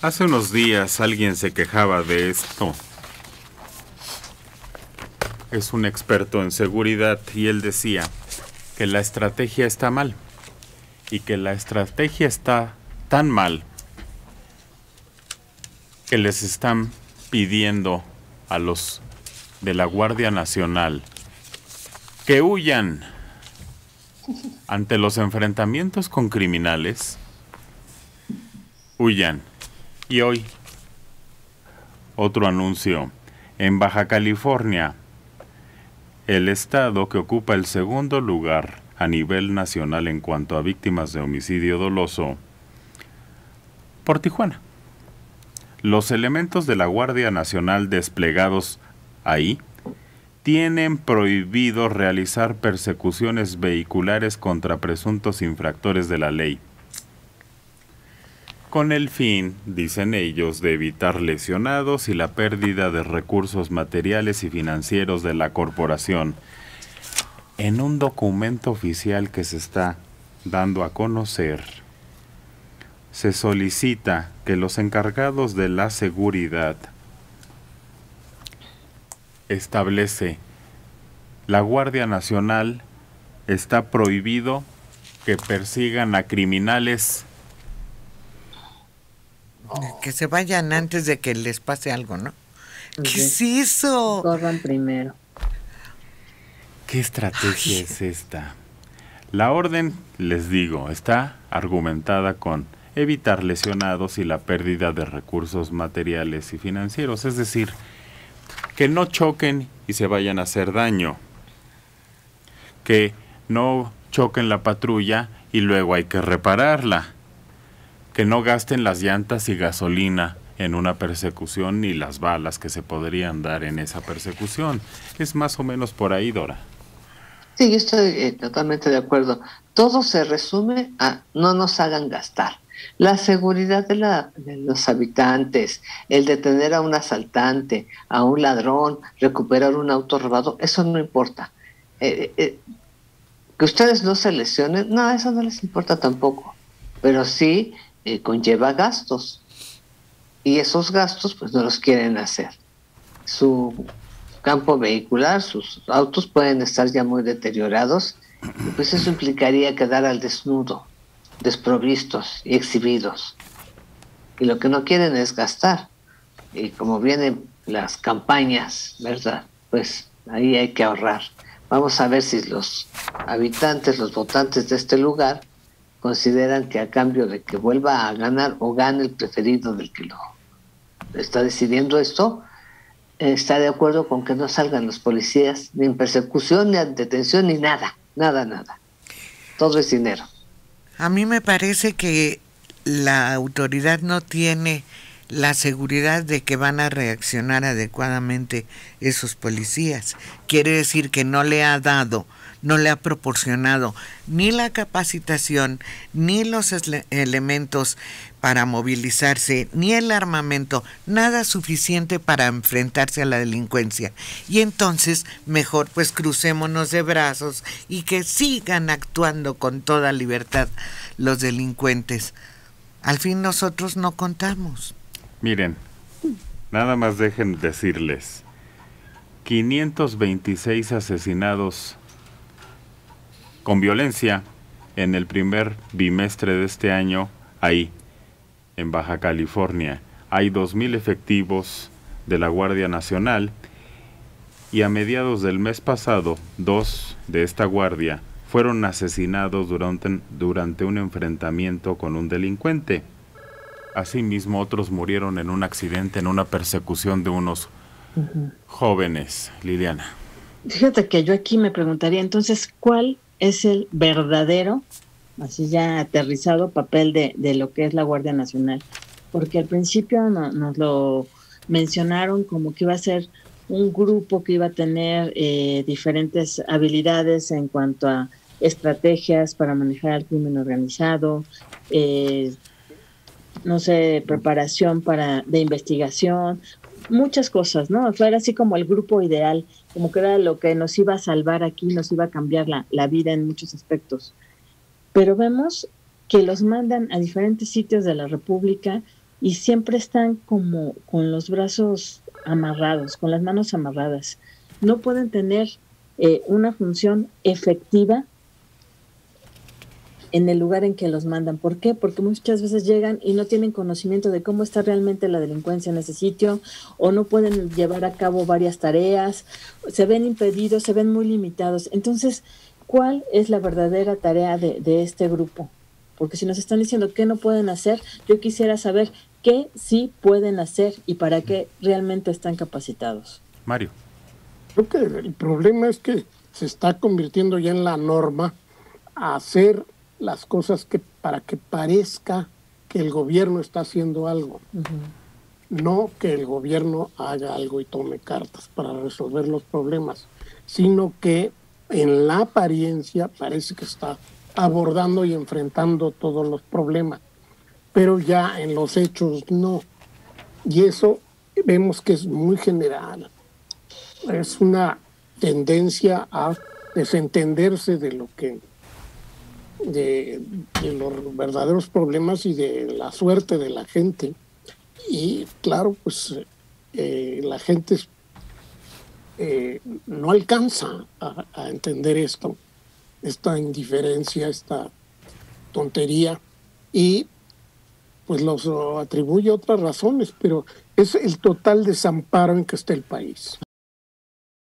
Hace unos días alguien se quejaba de esto. Es un experto en seguridad y él decía que la estrategia está mal y que la estrategia está tan mal que les están pidiendo a los de la Guardia Nacional que huyan ante los enfrentamientos con criminales. Huyan. Y hoy, otro anuncio. En Baja California, el estado que ocupa el segundo lugar a nivel nacional en cuanto a víctimas de homicidio doloso, por Tijuana. Los elementos de la Guardia Nacional desplegados ahí tienen prohibido realizar persecuciones vehiculares contra presuntos infractores de la ley con el fin, dicen ellos, de evitar lesionados y la pérdida de recursos materiales y financieros de la corporación. En un documento oficial que se está dando a conocer, se solicita que los encargados de la seguridad establece la Guardia Nacional está prohibido que persigan a criminales que se vayan antes de que les pase algo, ¿no? ¿Qué es eso? Corran primero. ¿Qué estrategia es esta? La orden, les digo, está argumentada con evitar lesionados y la pérdida de recursos materiales y financieros, es decir, que no choquen y se vayan a hacer daño, que no choquen la patrulla y luego hay que repararla que no gasten las llantas y gasolina en una persecución ni las balas que se podrían dar en esa persecución. Es más o menos por ahí, Dora. Sí, yo estoy eh, totalmente de acuerdo. Todo se resume a no nos hagan gastar. La seguridad de, la, de, los habitantes, el detener a un asaltante, a un ladrón, recuperar un auto robado, eso no importa. Eh, eh, que ustedes no se lesionen, no, eso no les importa tampoco. Pero sí eh, conlleva gastos y esos gastos pues no los quieren hacer. Su campo vehicular, sus autos pueden estar ya muy deteriorados y pues eso implicaría quedar al desnudo, desprovistos y exhibidos. Y lo que no quieren es gastar. Y como vienen las campañas, ¿verdad? Pues ahí hay que ahorrar. Vamos a ver si los habitantes, los votantes de este lugar, consideran que a cambio de que vuelva a ganar o gane el preferido del que lo está decidiendo esto, está de acuerdo con que no salgan los policías ni en persecución, ni en detención, ni nada, nada, nada. Todo es dinero. A mí me parece que la autoridad no tiene la seguridad de que van a reaccionar adecuadamente esos policías. Quiere decir que no le ha dado no le ha proporcionado ni la capacitación, ni los elementos para movilizarse, ni el armamento, nada suficiente para enfrentarse a la delincuencia. Y entonces, mejor pues crucémonos de brazos y que sigan actuando con toda libertad los delincuentes. Al fin nosotros no contamos. Miren, nada más dejen decirles, 526 asesinados con violencia en el primer bimestre de este año ahí, en Baja California. Hay 2.000 efectivos de la Guardia Nacional y a mediados del mes pasado, dos de esta guardia fueron asesinados durante, durante un enfrentamiento con un delincuente. Asimismo, otros murieron en un accidente, en una persecución de unos jóvenes. Liliana. Fíjate que yo aquí me preguntaría entonces, ¿cuál es el verdadero, así ya aterrizado, papel de, lo que es la Guardia Nacional. Porque al principio nos lo mencionaron como que iba a ser un grupo que iba a tener eh, diferentes habilidades en cuanto a estrategias para manejar el crimen organizado, eh, no sé, preparación para de investigación, muchas cosas, ¿no? Fue así como el grupo ideal, como que era lo que nos iba a salvar aquí, nos iba a cambiar la, la vida en muchos aspectos. Pero vemos que los mandan a diferentes sitios de la República y siempre están como con los brazos amarrados, con las manos amarradas. No pueden tener eh, una función efectiva en el lugar en que los mandan. ¿Por qué? Porque muchas veces llegan y no tienen conocimiento de cómo está realmente la delincuencia en ese sitio o no pueden llevar a cabo varias tareas, se ven impedidos, se ven muy limitados. Entonces, ¿cuál es la verdadera tarea de, de este grupo? Porque si nos están diciendo qué no pueden hacer, yo quisiera saber qué sí pueden hacer y para qué realmente están capacitados. Mario. Creo que el problema es que se está convirtiendo ya en la norma hacer las cosas que para que parezca que el gobierno está haciendo algo. No que el gobierno haga algo y tome cartas para resolver los problemas, sino que en la apariencia parece que está abordando y enfrentando todos los problemas, pero ya en los hechos no. Y eso vemos que es muy general. Es una tendencia a desentenderse de lo que de, los verdaderos problemas y de la suerte de la gente. Y claro, pues eh, la gente eh, no alcanza a, a, entender esto, esta indiferencia, esta tontería, y pues los atribuye otras razones, pero es el total desamparo en que está el país.